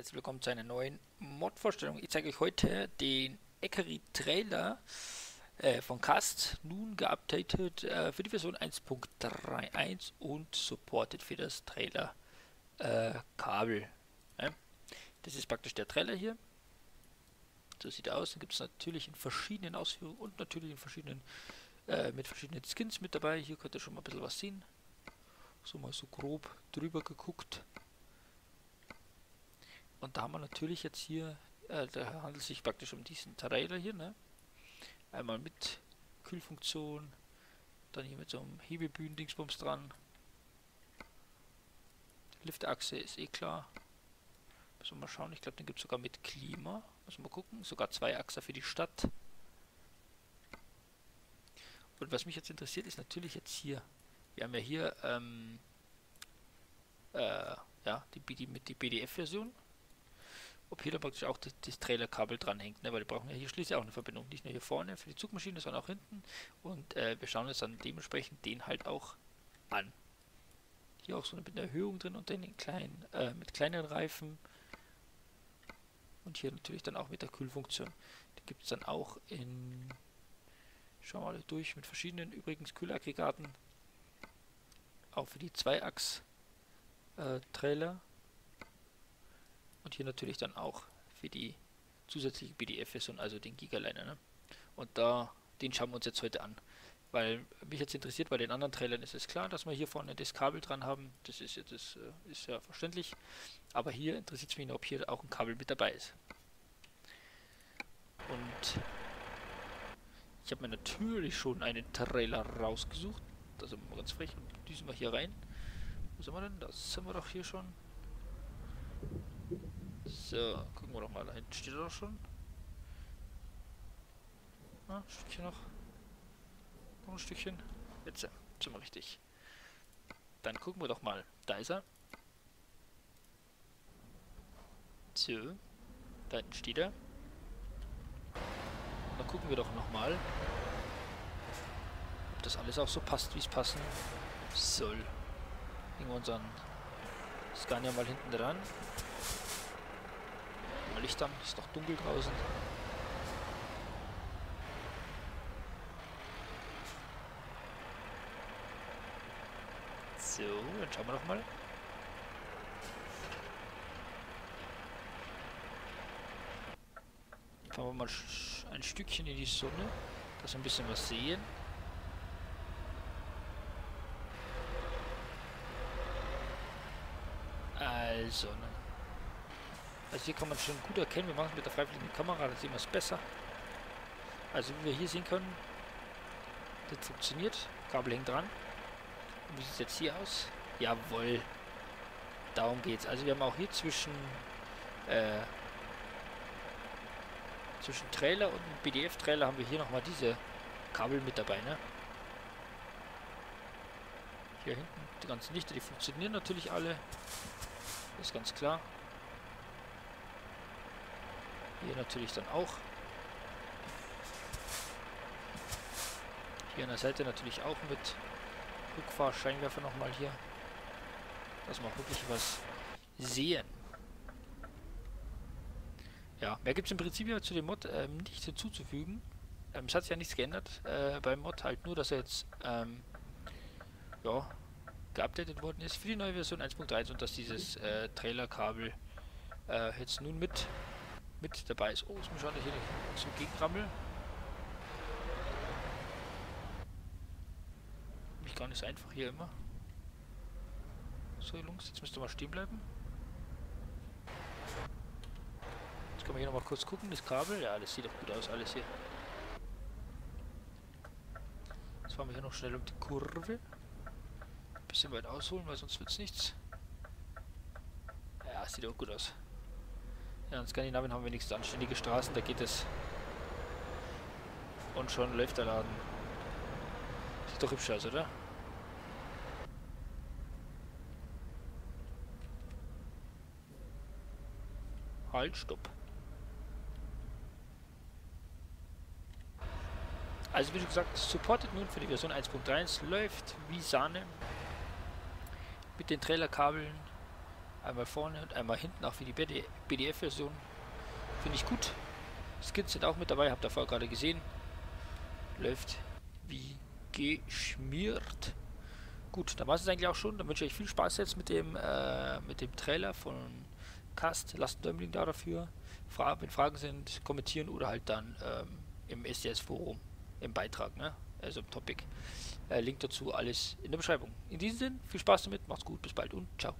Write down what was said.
herzlich willkommen zu einer neuen Mod-Vorstellung. Ich zeige euch heute den Ekari Trailer äh, von Cast, nun geupdatet äh, für die Version 1.31 und supported für das Trailer äh, Kabel. Das ist praktisch der Trailer hier. So sieht er aus. Dann gibt es natürlich in verschiedenen Ausführungen und natürlich in verschiedenen äh, mit verschiedenen Skins mit dabei. Hier könnt ihr schon mal ein bisschen was sehen. So mal so grob drüber geguckt. Und da haben wir natürlich jetzt hier, äh, da handelt es sich praktisch um diesen Trailer hier, ne? Einmal mit Kühlfunktion, dann hier mit so einem Hebebühnen-Dingsbums dran. Liftachse ist eh klar. Müssen wir mal schauen, ich glaube, den gibt es sogar mit Klima. Müssen wir mal gucken. Sogar zwei Achser für die Stadt. Und was mich jetzt interessiert, ist natürlich jetzt hier. Wir haben ja hier ähm, äh, ja, die, die, die BDF-Version ob hier dann praktisch auch das, das Trailerkabel dranhängt, ne? weil wir brauchen ja hier schließlich auch eine Verbindung, nicht nur hier vorne für die Zugmaschine, sondern auch hinten und äh, wir schauen uns dann dementsprechend den halt auch an. Hier auch so eine, Erhöhung drin und den kleinen, äh, mit kleineren Reifen und hier natürlich dann auch mit der Kühlfunktion. Die gibt es dann auch in, schauen wir mal durch, mit verschiedenen übrigens Kühlaggregaten, auch für die Zweiachs-Trailer. Äh, und hier natürlich dann auch für die zusätzliche BDF-Version, also den Gigaliner. Ne? Und da, den schauen wir uns jetzt heute an. Weil mich jetzt interessiert, bei den anderen Trailern ist es klar, dass wir hier vorne das Kabel dran haben. Das ist, jetzt, das äh, ist ja verständlich. Aber hier interessiert es mich noch, ob hier auch ein Kabel mit dabei ist. Und ich habe mir natürlich schon einen Trailer rausgesucht. Da sind wir ganz frech und düsen wir hier rein. Wo sind wir denn? Da sind wir doch hier schon. So, gucken wir doch mal. Da hinten steht er doch schon. Ah, ein Stückchen noch. Noch ein Stückchen. Jetzt sind wir richtig. Dann gucken wir doch mal. Da ist er. So. Da hinten steht er. Dann gucken wir doch nochmal, ob das alles auch so passt, wie es passen soll. Hängen wir unseren Scania mal hinten dran. Mal Licht an, ist doch dunkel draußen. So, dann schauen wir doch mal. Fahren wir mal ein Stückchen in die Sonne, dass wir ein bisschen was sehen. Also, ne? Also hier kann man schon gut erkennen, wir machen es mit der freiwilligen Kamera, da sehen wir es besser. Also wie wir hier sehen können, das funktioniert, Kabel hängt dran. Und wie sieht es jetzt hier aus? Jawohl, darum geht's. Also wir haben auch hier zwischen äh, zwischen Trailer und BDF-Trailer haben wir hier nochmal diese Kabel mit dabei, ne? Hier hinten die ganzen Lichter, die funktionieren natürlich alle. Ist ganz klar. Hier natürlich dann auch. Hier an der Seite natürlich auch mit Rückfahrscheinwerfer nochmal hier. Dass wir auch wirklich was sehen. Ja, mehr gibt es im Prinzip ja zu dem Mod ähm, nicht hinzuzufügen. Ähm, es hat sich ja nichts geändert äh, beim Mod, halt nur, dass er jetzt ähm, ja, geupdatet worden ist für die neue Version 1.1 und dass dieses äh, Trailerkabel äh, jetzt nun mit mit dabei ist. Oh, ist mir schon hier zum Gegenrammel. Mich gar nicht so einfach hier immer. So, Jungs, jetzt müsst ihr mal stehen bleiben. Jetzt können wir hier nochmal kurz gucken, das Kabel. Ja, das sieht doch gut aus, alles hier. Jetzt fahren wir hier noch schnell um die Kurve. Ein bisschen weit ausholen, weil sonst wird es nichts. Ja, sieht auch gut aus. Ja, in Skandinavien haben wir wenigstens anständige Straßen, da geht es. Und schon läuft der Laden. Sieht doch hübsch aus, oder? Halt, stopp. Also wie schon gesagt, supported nun für die Version 1.1 läuft wie Sahne. Mit den Trailerkabeln Einmal vorne und einmal hinten, auch für die BDF-Version. Finde ich gut. Skins sind auch mit dabei, habt ihr vorher gerade gesehen. Läuft wie geschmiert. Gut, dann war es eigentlich auch schon. Dann wünsche ich euch viel Spaß jetzt mit dem, äh, mit dem Trailer von Cast. Lasst einen Däumling da dafür. Fra wenn Fragen sind, kommentieren oder halt dann ähm, im SDS-Forum im Beitrag, ne? also im Topic. Äh, Link dazu alles in der Beschreibung. In diesem Sinne, viel Spaß damit, macht's gut, bis bald und ciao.